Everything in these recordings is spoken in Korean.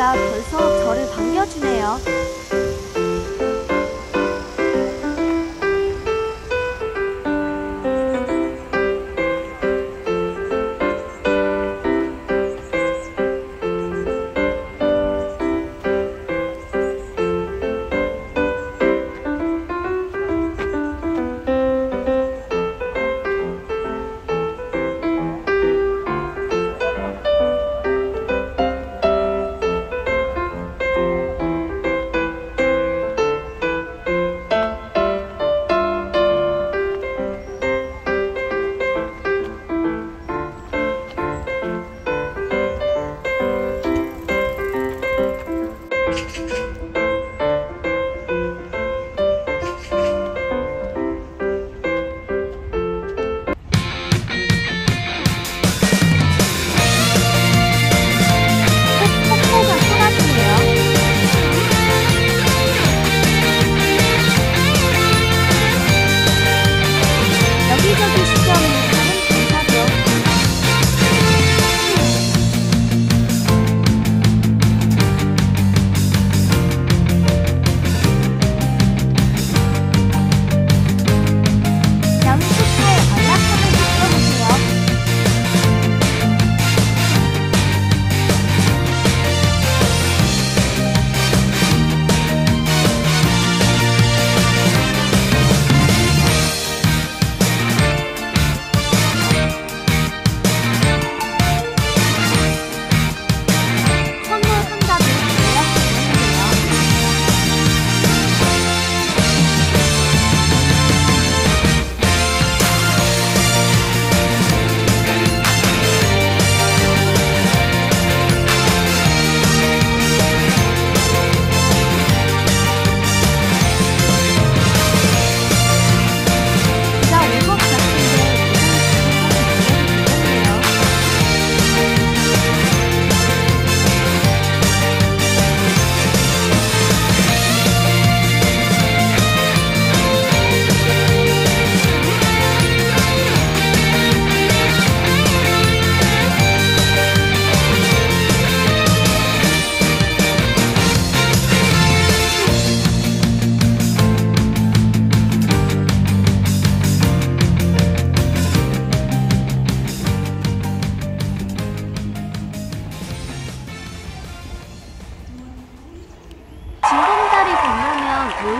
보니까 벌써 저를 반겨주네요.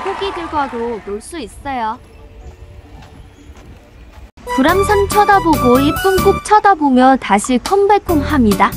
물고기들과도 놀 수 있어요. 불암산 쳐다보고 이쁜 꽃 쳐다보며 다시 컴백홈 합니다.